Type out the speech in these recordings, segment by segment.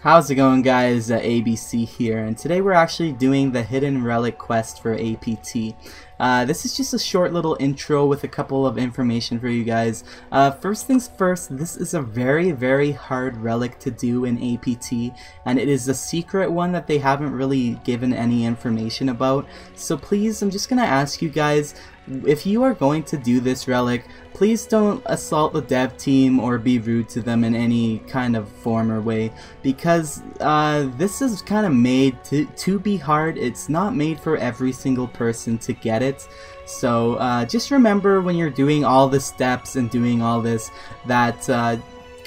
How's it going guys, uh, ABC here, and today we're actually doing the Hidden Relic quest for APT. Uh, this is just a short little intro with a couple of information for you guys. Uh, first things first, this is a very very hard relic to do in APT, and it is a secret one that they haven't really given any information about, so please I'm just gonna ask you guys, if you are going to do this relic, please don't assault the dev team or be rude to them in any kind of form or way because uh, this is kind of made to, to be hard. It's not made for every single person to get it. So uh, just remember when you're doing all the steps and doing all this that uh,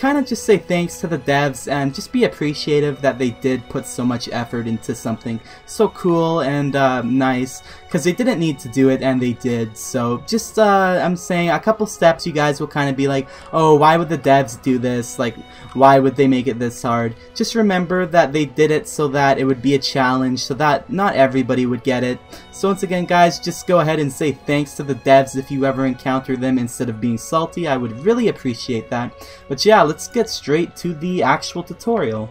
kind of just say thanks to the devs and just be appreciative that they did put so much effort into something so cool and uh, nice because they didn't need to do it and they did. So just uh, I'm saying a couple steps you guys will kind of be like oh why would the devs do this? Like why would they make it this hard? Just remember that they did it so that it would be a challenge so that not everybody would get it so once again guys just go ahead and say thanks to the devs if you ever encounter them instead of being salty I would really appreciate that but yeah let's get straight to the actual tutorial.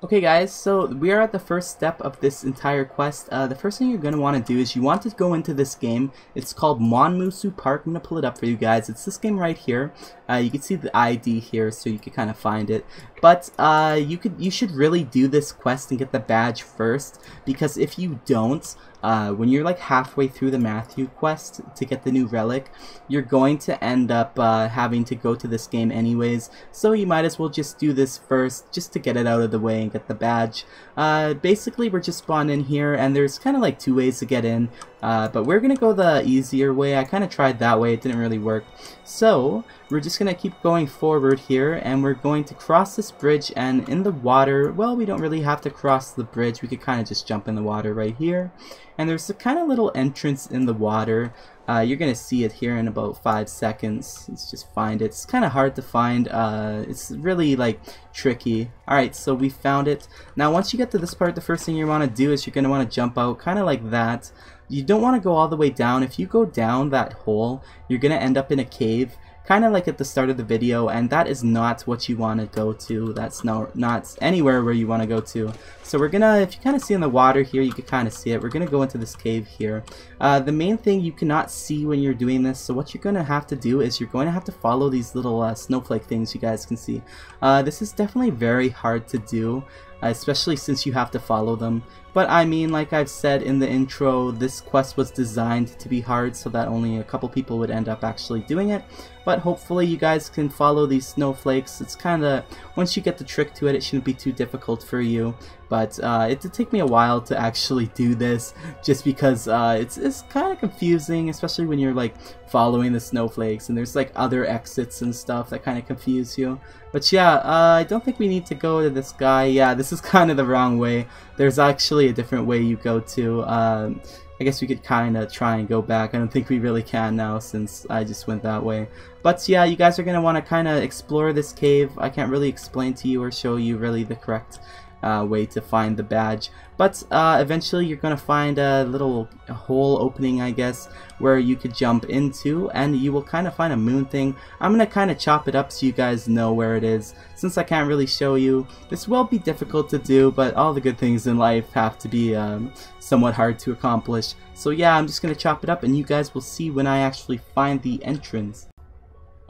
Okay guys, so we are at the first step of this entire quest. Uh, the first thing you're going to want to do is you want to go into this game. It's called Monmusu Park. I'm going to pull it up for you guys. It's this game right here. Uh, you can see the ID here so you can kind of find it. But uh, you could, you should really do this quest and get the badge first because if you don't, uh, when you're like halfway through the Matthew quest to get the new relic, you're going to end up uh, having to go to this game anyways, so you might as well just do this first just to get it out of the way and get the badge. Uh, basically, we're just spawned in here, and there's kind of like two ways to get in, uh, but we're going to go the easier way. I kind of tried that way, it didn't really work. So, we're just going to keep going forward here, and we're going to cross this bridge, and in the water, well, we don't really have to cross the bridge. We could kind of just jump in the water right here. And there's a kind of little entrance in the water. Uh, you're going to see it here in about five seconds. Let's just find it. It's kind of hard to find. Uh, it's really like tricky. Alright, so we found it. Now once you get to this part, the first thing you want to do is you're going to want to jump out kind of like that. You don't want to go all the way down. If you go down that hole, you're going to end up in a cave kind of like at the start of the video and that is not what you want to go to. That's no not anywhere where you want to go to. So we're gonna if you kind of see in the water here you can kind of see it. We're gonna go into this cave here. Uh, the main thing you cannot see when you're doing this so what you're gonna have to do is you're going to have to follow these little uh, snowflake things you guys can see. Uh, this is definitely very hard to do especially since you have to follow them. But I mean, like I've said in the intro, this quest was designed to be hard so that only a couple people would end up actually doing it. But hopefully you guys can follow these snowflakes. It's kind of, once you get the trick to it, it shouldn't be too difficult for you. But uh, it did take me a while to actually do this, just because uh, it's, it's kind of confusing, especially when you're like following the snowflakes and there's like other exits and stuff that kind of confuse you. But yeah, uh, I don't think we need to go to this guy. Yeah, this is kind of the wrong way. There's actually a different way you go to. Um, I guess we could kind of try and go back. I don't think we really can now since I just went that way. But yeah, you guys are going to want to kind of explore this cave. I can't really explain to you or show you really the correct uh, way to find the badge. But uh, eventually you're going to find a little hole opening, I guess, where you could jump into, and you will kind of find a moon thing. I'm going to kind of chop it up so you guys know where it is. Since I can't really show you, this will be difficult to do, but all the good things in life have to be um, somewhat hard to accomplish. So yeah, I'm just going to chop it up, and you guys will see when I actually find the entrance.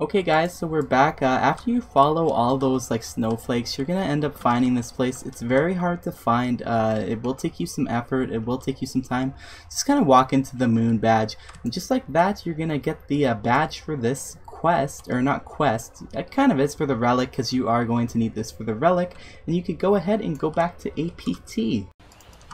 Okay guys, so we're back. Uh, after you follow all those like snowflakes, you're gonna end up finding this place. It's very hard to find. Uh, it will take you some effort. It will take you some time. Just kind of walk into the moon badge. And just like that, you're gonna get the uh, badge for this quest, or not quest, it kind of is for the relic because you are going to need this for the relic. And you could go ahead and go back to APT.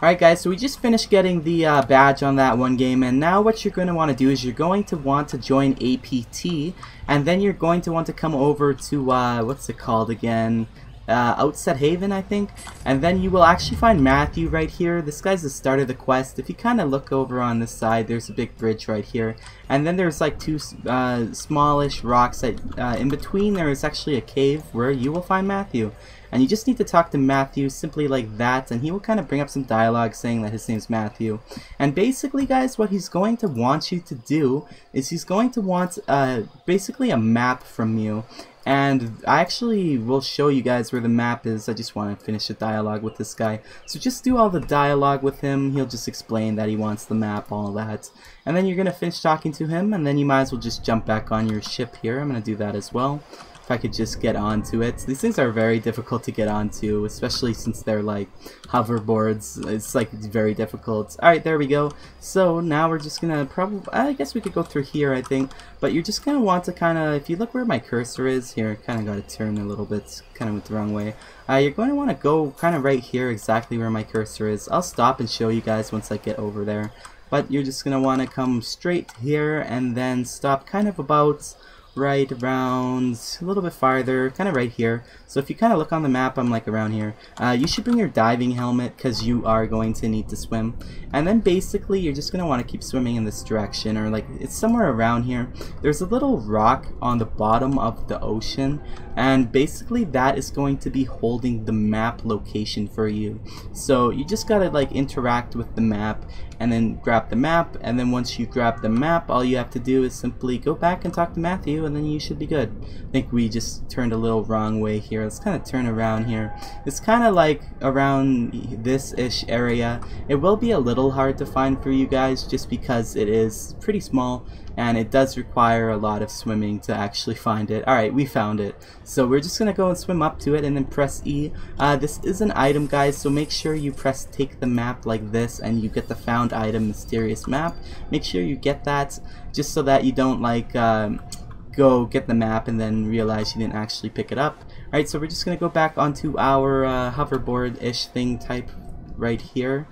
Alright guys, so we just finished getting the uh, badge on that one game and now what you're going to want to do is you're going to want to join APT and then you're going to want to come over to, uh, what's it called again? Uh, Outset Haven, I think. And then you will actually find Matthew right here. This guy's the start of the quest. If you kind of look over on this side, there's a big bridge right here. And then there's like two uh, smallish rocks that uh, in between there is actually a cave where you will find Matthew. And you just need to talk to Matthew simply like that, and he will kind of bring up some dialogue saying that his name's Matthew. And basically, guys, what he's going to want you to do is he's going to want uh, basically a map from you. and I actually will show you guys where the map is. I just want to finish the dialogue with this guy. So just do all the dialogue with him. He'll just explain that he wants the map, all that. And then you're going to finish talking to him, and then you might as well just jump back on your ship here. I'm going to do that as well if I could just get onto it. These things are very difficult to get onto, especially since they're like hoverboards. It's like very difficult. Alright, there we go. So now we're just gonna probably, I guess we could go through here, I think. But you're just gonna want to kind of, if you look where my cursor is, here, kind of got to turn a little bit, kind of went the wrong way. Uh, you're going to want to go kind of right here, exactly where my cursor is. I'll stop and show you guys once I get over there. But you're just going to want to come straight here and then stop kind of about right around a little bit farther, kind of right here. So if you kind of look on the map, I'm like around here. Uh, you should bring your diving helmet because you are going to need to swim. And then basically you're just going to want to keep swimming in this direction or like it's somewhere around here. There's a little rock on the bottom of the ocean and basically that is going to be holding the map location for you. So you just got to like interact with the map and then grab the map and then once you grab the map all you have to do is simply go back and talk to Matthew and then you should be good. I think we just turned a little wrong way here. Let's kind of turn around here. It's kind of like around this-ish area. It will be a little hard to find for you guys just because it is pretty small and it does require a lot of swimming to actually find it. Alright, we found it. So we're just going to go and swim up to it and then press E. Uh, this is an item guys, so make sure you press take the map like this and you get the found item mysterious map. Make sure you get that just so that you don't like um, go get the map and then realize you didn't actually pick it up. Alright, so we're just going to go back onto our uh, hoverboard-ish thing type right here.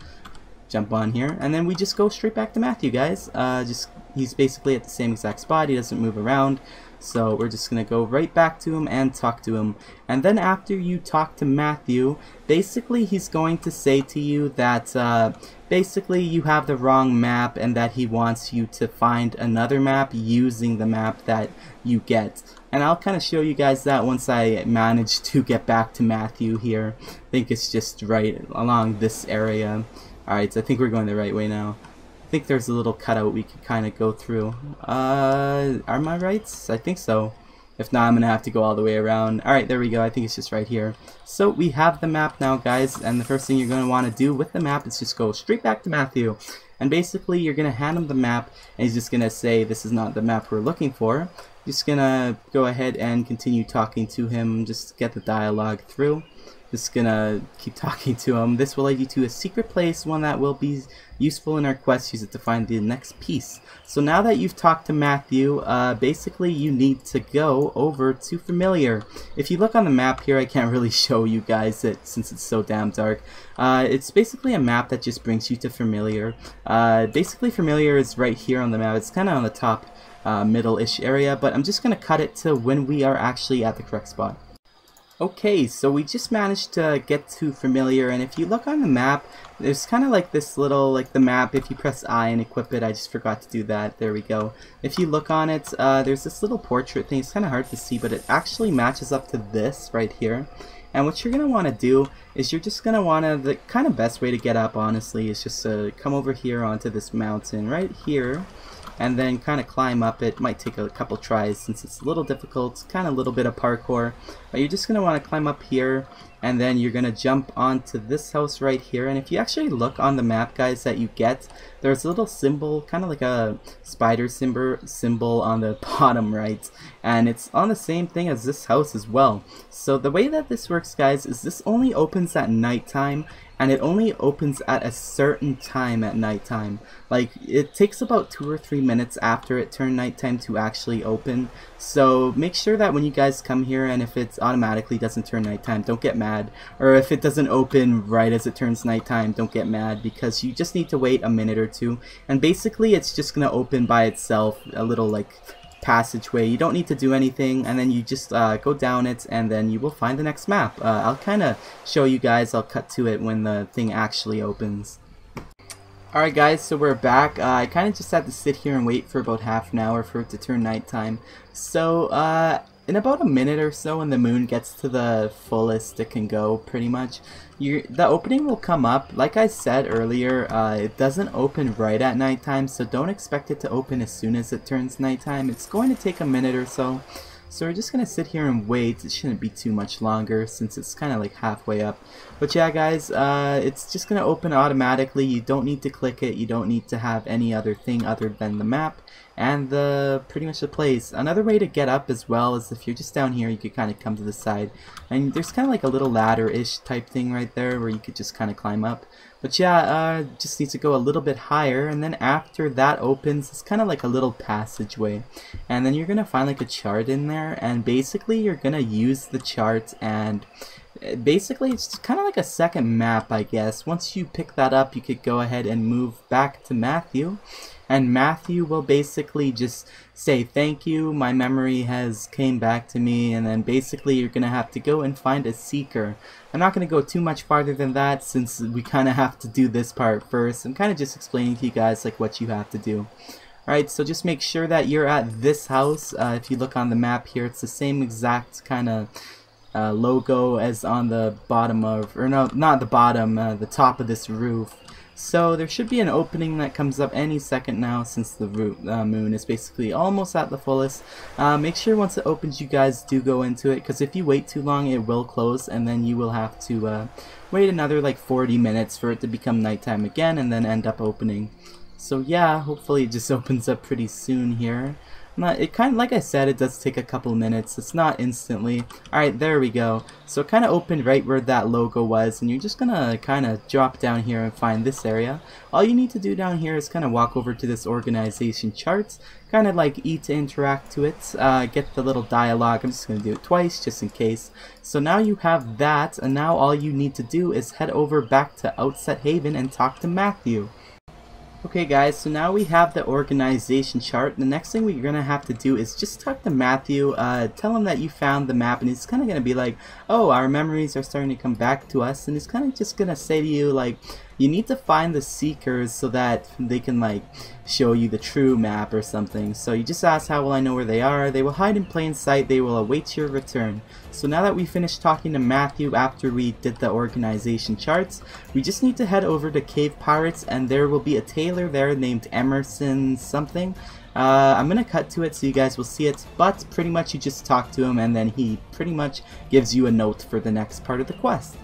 Jump on here, and then we just go straight back to Matthew, guys. Uh, just He's basically at the same exact spot, he doesn't move around. So we're just going to go right back to him and talk to him. And then after you talk to Matthew, basically he's going to say to you that uh, basically you have the wrong map and that he wants you to find another map using the map that you get. And I'll kind of show you guys that once I manage to get back to Matthew here. I think it's just right along this area. Alright, so I think we're going the right way now think there's a little cutout we could kind of go through. Uh, are my rights? I think so. If not, I'm going to have to go all the way around. Alright, there we go. I think it's just right here. So we have the map now, guys. And the first thing you're going to want to do with the map is just go straight back to Matthew. And basically, you're going to hand him the map. And he's just going to say, this is not the map we're looking for. Just going to go ahead and continue talking to him. Just get the dialogue through. Just gonna keep talking to him. This will lead you to a secret place, one that will be useful in our quest. Use it to find the next piece. So now that you've talked to Matthew, uh, basically you need to go over to Familiar. If you look on the map here, I can't really show you guys it since it's so damn dark. Uh, it's basically a map that just brings you to Familiar. Uh, basically Familiar is right here on the map. It's kind of on the top uh, middle-ish area, but I'm just going to cut it to when we are actually at the correct spot. Okay, so we just managed to get to familiar, and if you look on the map, there's kind of like this little, like the map, if you press I and equip it, I just forgot to do that, there we go. If you look on it, uh, there's this little portrait thing, it's kind of hard to see, but it actually matches up to this right here. And what you're going to want to do is you're just going to want to, the kind of best way to get up, honestly, is just to come over here onto this mountain right here and then kind of climb up it. Might take a couple tries since it's a little difficult, kind of a little bit of parkour. But you're just going to want to climb up here and then you're going to jump onto this house right here. And if you actually look on the map, guys, that you get, there's a little symbol, kind of like a spider symbol, symbol on the bottom right. And it's on the same thing as this house as well. So the way that this works, guys, is this only opens at nighttime and it only opens at a certain time at nighttime. Like, it takes about two or three minutes after it turned nighttime to actually open. So make sure that when you guys come here and if it automatically doesn't turn nighttime, don't get mad. Or if it doesn't open right as it turns nighttime, don't get mad because you just need to wait a minute or two. And basically, it's just going to open by itself a little like passageway. You don't need to do anything, and then you just uh, go down it, and then you will find the next map. Uh, I'll kind of show you guys, I'll cut to it when the thing actually opens. Alright guys, so we're back. Uh, I kind of just had to sit here and wait for about half an hour for it to turn nighttime. So, uh, in about a minute or so when the moon gets to the fullest it can go pretty much you the opening will come up. Like I said earlier uh, it doesn't open right at nighttime so don't expect it to open as soon as it turns nighttime. It's going to take a minute or so So we're just gonna sit here and wait. It shouldn't be too much longer since it's kind of like halfway up. But yeah guys, uh, it's just gonna open automatically. You don't need to click it. You don't need to have any other thing other than the map and the pretty much the place. Another way to get up as well is if you're just down here, you could kind of come to the side. And there's kind of like a little ladder-ish type thing right there where you could just kind of climb up. But yeah, uh, just need to go a little bit higher, and then after that opens, it's kind of like a little passageway. And then you're going to find like a chart in there, and basically you're going to use the chart and uh, basically it's kind of like a second map I guess. Once you pick that up you could go ahead and move back to Matthew and Matthew will basically just say thank you my memory has came back to me and then basically you're gonna have to go and find a seeker I'm not gonna go too much farther than that since we kind of have to do this part first I'm kind of just explaining to you guys like what you have to do Alright, so just make sure that you're at this house. Uh, if you look on the map here, it's the same exact kind of uh, logo as on the bottom of, or no, not the bottom, uh, the top of this roof. So there should be an opening that comes up any second now since the uh, moon is basically almost at the fullest. Uh, make sure once it opens you guys do go into it because if you wait too long it will close and then you will have to uh, wait another like 40 minutes for it to become nighttime again and then end up opening. So yeah, hopefully it just opens up pretty soon here. Not, it kind of, like I said, it does take a couple minutes. It's not instantly. Alright, there we go. So it kind of opened right where that logo was, and you're just gonna kind of drop down here and find this area. All you need to do down here is kind of walk over to this organization charts, kind of like E to interact to it, uh, get the little dialogue. I'm just gonna do it twice, just in case. So now you have that, and now all you need to do is head over back to Outset Haven and talk to Matthew. Okay guys, so now we have the organization chart. The next thing we're going to have to do is just talk to Matthew, uh, tell him that you found the map, and he's kind of going to be like, oh, our memories are starting to come back to us, and he's kind of just going to say to you, like, you need to find the seekers so that they can like show you the true map or something. So you just ask how will I know where they are. They will hide in plain sight. They will await your return. So now that we finished talking to Matthew after we did the organization charts, we just need to head over to Cave Pirates and there will be a tailor there named Emerson something. Uh, I'm gonna cut to it so you guys will see it, but pretty much you just talk to him and then he pretty much gives you a note for the next part of the quest.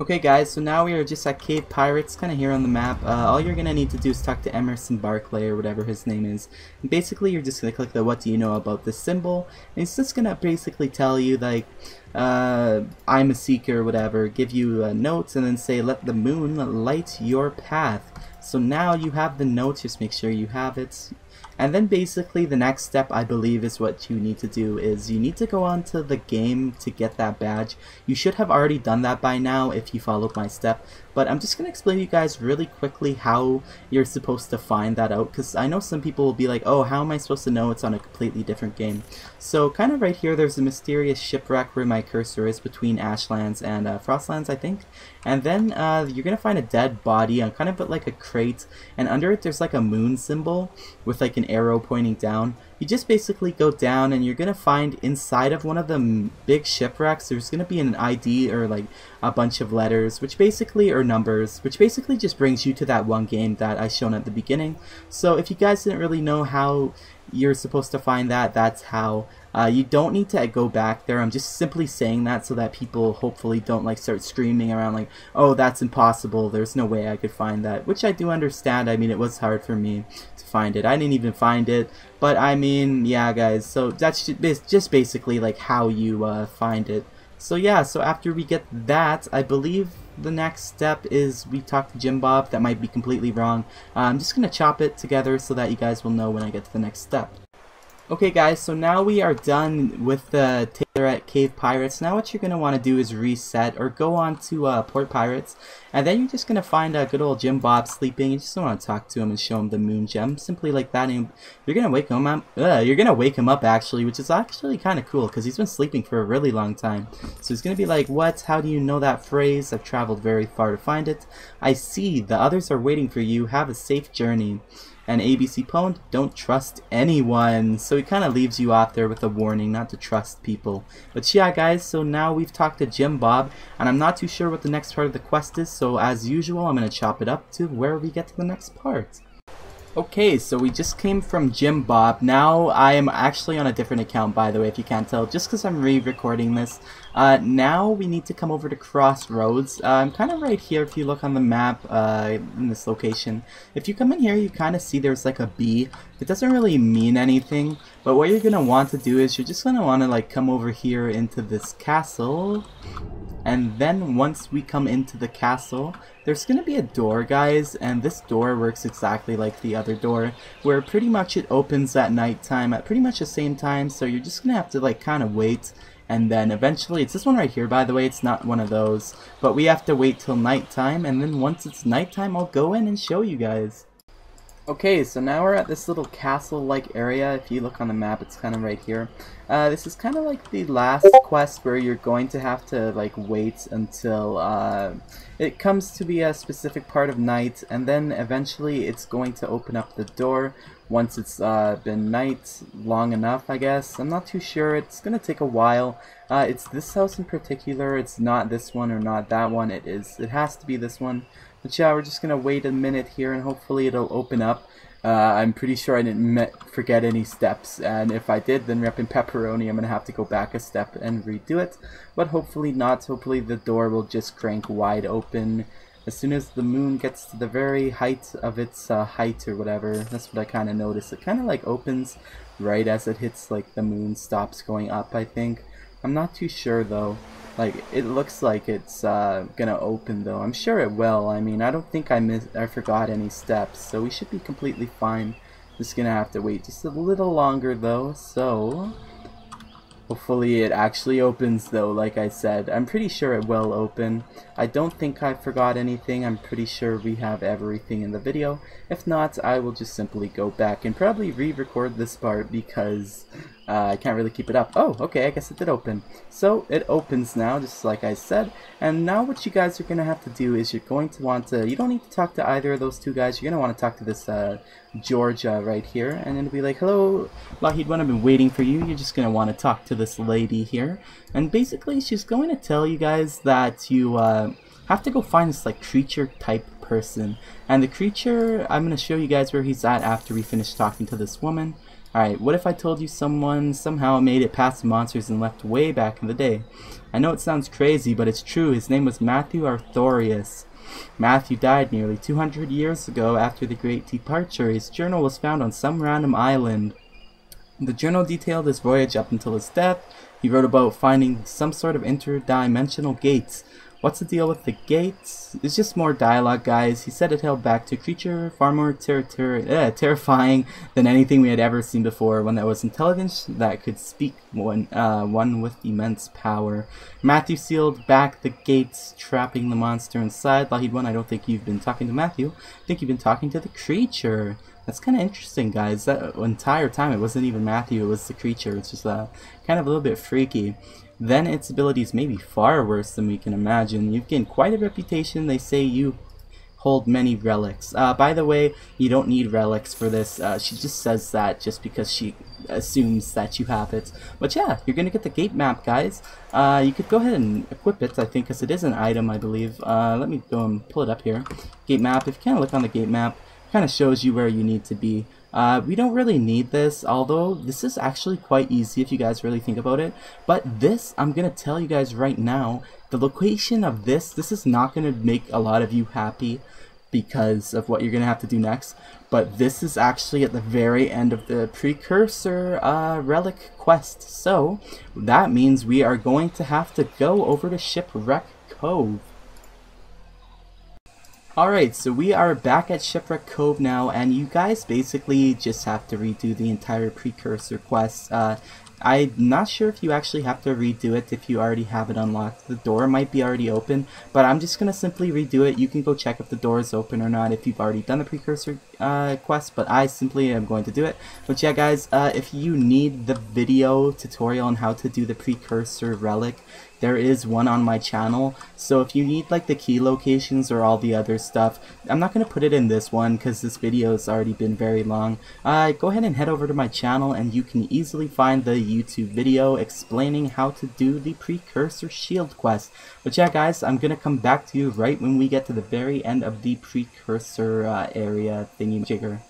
Okay guys, so now we are just at Cave Pirates, kind of here on the map. Uh, all you're going to need to do is talk to Emerson Barclay or whatever his name is. And basically you're just going to click the what do you know about this symbol. And it's just going to basically tell you like, uh, I'm a seeker or whatever, give you uh, notes and then say let the moon light your path. So now you have the notes, just make sure you have it. And then basically the next step I believe is what you need to do is you need to go onto the game to get that badge. You should have already done that by now if you followed my step, but I'm just going to explain to you guys really quickly how you're supposed to find that out because I know some people will be like, oh, how am I supposed to know it's on a completely different game? So kind of right here there's a mysterious shipwreck where my cursor is between Ashlands and uh, Frostlands I think. And then uh, you're going to find a dead body on kind of like a crate and under it there's like a moon symbol with like an arrow pointing down you just basically go down and you're gonna find inside of one of the big shipwrecks there's gonna be an ID or like a bunch of letters which basically are numbers which basically just brings you to that one game that I shown at the beginning. So if you guys didn't really know how you're supposed to find that that's how uh, you don't need to go back there. I'm just simply saying that so that people hopefully don't like start screaming around like, oh, that's impossible. There's no way I could find that, which I do understand. I mean, it was hard for me to find it. I didn't even find it, but I mean, yeah, guys. So that's just basically like how you uh, find it. So yeah, so after we get that, I believe the next step is we talk to Jim Bob. That might be completely wrong. Uh, I'm just going to chop it together so that you guys will know when I get to the next step. Okay guys, so now we are done with the Tailor at Cave Pirates. Now what you're going to want to do is reset or go on to uh, Port Pirates and then you're just going to find a good old Jim Bob sleeping. You just want to talk to him and show him the moon gem. Simply like that and you're going to wake him up. Uh, you're going to wake him up actually, which is actually kind of cool because he's been sleeping for a really long time. So he's going to be like, what? How do you know that phrase? I've traveled very far to find it. I see. The others are waiting for you. Have a safe journey and ABC Pwned, don't trust anyone. So he kind of leaves you out there with a warning not to trust people. But yeah, guys, so now we've talked to Jim Bob, and I'm not too sure what the next part of the quest is, so as usual, I'm going to chop it up to where we get to the next part. Okay, so we just came from Jim Bob. Now I am actually on a different account, by the way, if you can't tell, just because I'm re-recording this. Uh, now we need to come over to Crossroads. Uh, I'm kind of right here if you look on the map uh, in this location. If you come in here, you kind of see there's like a B. It doesn't really mean anything, but what you're going to want to do is you're just going to want to like come over here into this castle and then once we come into the castle, there's going to be a door, guys, and this door works exactly like the other door, where pretty much it opens at nighttime at pretty much the same time, so you're just going to have to like kind of wait, and then eventually, it's this one right here, by the way, it's not one of those, but we have to wait till nighttime, and then once it's nighttime, I'll go in and show you guys. Okay, so now we're at this little castle-like area. If you look on the map, it's kind of right here. Uh, this is kind of like the last quest where you're going to have to like wait until uh, it comes to be a specific part of night, and then eventually it's going to open up the door once it's uh, been night long enough, I guess. I'm not too sure. It's going to take a while. Uh, it's this house in particular. It's not this one or not that one. It is. It has to be this one. But yeah, we're just gonna wait a minute here and hopefully it'll open up. Uh, I'm pretty sure I didn't forget any steps, and if I did, then Reppin' Pepperoni, I'm gonna have to go back a step and redo it. But hopefully not. Hopefully the door will just crank wide open as soon as the moon gets to the very height of its uh, height or whatever. That's what I kind of noticed. It kind of like opens right as it hits like the moon stops going up, I think. I'm not too sure though. Like, it looks like it's uh, gonna open though. I'm sure it will. I mean, I don't think I missed, I forgot any steps, so we should be completely fine. Just gonna have to wait just a little longer though, so... Hopefully it actually opens though, like I said. I'm pretty sure it will open. I don't think I forgot anything. I'm pretty sure we have everything in the video. If not, I will just simply go back and probably re-record this part because uh, I can't really keep it up. Oh, okay, I guess it did open. So it opens now, just like I said. And now what you guys are going to have to do is you're going to want to, you don't need to talk to either of those two guys. You're going to want to talk to this uh, Georgia right here. And it'll be like, hello, One, I've been waiting for you. You're just going to want to talk to this lady here. And basically, she's going to tell you guys that you uh, have to go find this like creature type person. And the creature, I'm going to show you guys where he's at after we finish talking to this woman. Alright, what if I told you someone somehow made it past the monsters and left way back in the day? I know it sounds crazy, but it's true. His name was Matthew Arthurius. Matthew died nearly 200 years ago after the Great Departure. His journal was found on some random island. The journal detailed his voyage up until his death. He wrote about finding some sort of interdimensional gates What's the deal with the gates? It's just more dialogue, guys. He said it held back to creature far more ter ter uh, terrifying than anything we had ever seen before, one that was intelligent, that could speak, one, uh, one with immense power. Matthew sealed back the gates, trapping the monster inside. Lockheed One, I don't think you've been talking to Matthew. I think you've been talking to the creature. That's kind of interesting, guys. That entire time it wasn't even Matthew, it was the creature. It's just uh, kind of a little bit freaky then its abilities may be far worse than we can imagine. You've gained quite a reputation. They say you hold many relics. Uh, by the way, you don't need relics for this. Uh, she just says that just because she assumes that you have it. But yeah, you're going to get the gate map, guys. Uh, you could go ahead and equip it, I think, because it is an item, I believe. Uh, let me go and pull it up here. Gate map, if you kind of look on the gate map, kind of shows you where you need to be. Uh, we don't really need this, although this is actually quite easy if you guys really think about it. But this, I'm going to tell you guys right now, the location of this, this is not going to make a lot of you happy because of what you're going to have to do next. But this is actually at the very end of the precursor uh, relic quest. So that means we are going to have to go over to Shipwreck Cove. Alright, so we are back at Shipwreck Cove now, and you guys basically just have to redo the entire precursor quest. Uh, I'm not sure if you actually have to redo it if you already have it unlocked. The door might be already open, but I'm just going to simply redo it. You can go check if the door is open or not if you've already done the precursor uh, quest, but I simply am going to do it. But yeah, guys, uh, if you need the video tutorial on how to do the precursor relic, there is one on my channel. So if you need like the key locations or all the other stuff, I'm not going to put it in this one because this video has already been very long. Uh, go ahead and head over to my channel and you can easily find the YouTube video explaining how to do the Precursor Shield quest. But yeah guys, I'm to come back to you right when we get to the very end of the Precursor uh, area thingy jigger.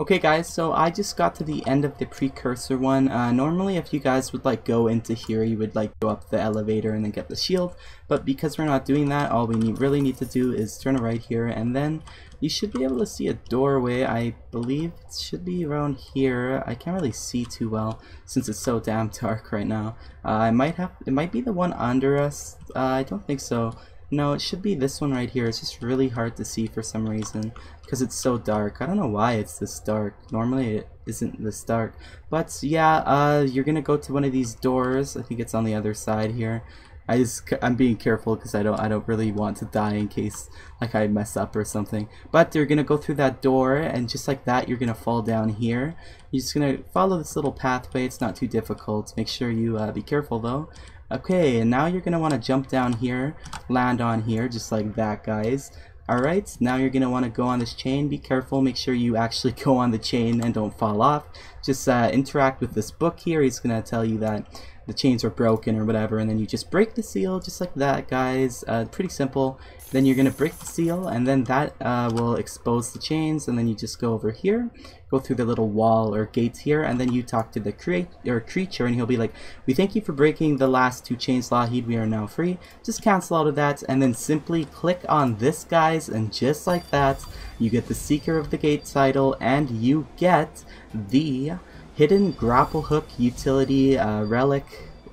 Okay guys, so I just got to the end of the precursor one. Uh, normally if you guys would like go into here, you would like go up the elevator and then get the shield. But because we're not doing that, all we need, really need to do is turn right here and then you should be able to see a doorway. I believe it should be around here. I can't really see too well since it's so damn dark right now. Uh, I might have, it might be the one under us. Uh, I don't think so. No, it should be this one right here. It's just really hard to see for some reason because it's so dark. I don't know why it's this dark. Normally it isn't this dark. But yeah, uh, you're gonna go to one of these doors. I think it's on the other side here. I just I'm being careful because I don't I don't really want to die in case like I mess up or something. But you're gonna go through that door and just like that you're gonna fall down here. You're just gonna follow this little pathway. It's not too difficult. Make sure you uh, be careful though. Okay, and now you're going to want to jump down here, land on here, just like that, guys. Alright, now you're going to want to go on this chain. Be careful, make sure you actually go on the chain and don't fall off. Just uh, interact with this book here. He's going to tell you that the chains are broken or whatever, and then you just break the seal just like that, guys. Uh, pretty simple. Then you're going to break the seal, and then that uh, will expose the chains, and then you just go over here, go through the little wall or gates here, and then you talk to the create or creature, and he'll be like, we thank you for breaking the last two chains, Lahid, we are now free. Just cancel out of that, and then simply click on this, guys, and just like that, you get the Seeker of the Gate title, and you get the hidden grapple hook utility uh, relic,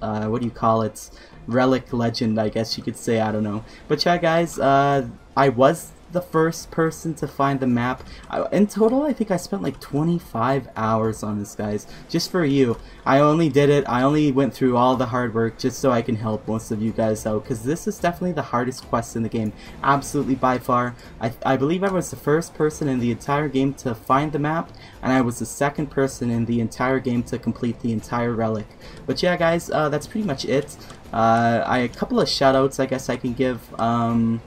uh, what do you call it? relic legend, I guess you could say, I don't know. But yeah, guys, uh, I was the first person to find the map. I, in total, I think I spent like 25 hours on this, guys, just for you. I only did it, I only went through all the hard work just so I can help most of you guys out, because this is definitely the hardest quest in the game, absolutely by far. I, I believe I was the first person in the entire game to find the map, and I was the second person in the entire game to complete the entire relic. But yeah, guys, uh, that's pretty much it. Uh, I, a couple of shoutouts I guess I can give. Um,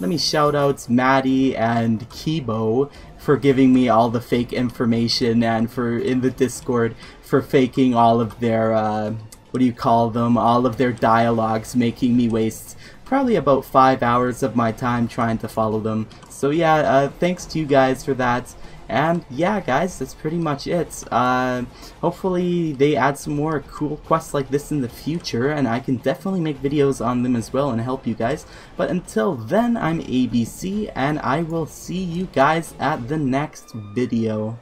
let me shout out Maddie and Kibo for giving me all the fake information and for in the Discord for faking all of their uh, what do you call them? All of their dialogues making me waste probably about five hours of my time trying to follow them. So yeah uh, thanks to you guys for that and yeah, guys, that's pretty much it. Uh, hopefully they add some more cool quests like this in the future, and I can definitely make videos on them as well and help you guys. But until then, I'm ABC, and I will see you guys at the next video.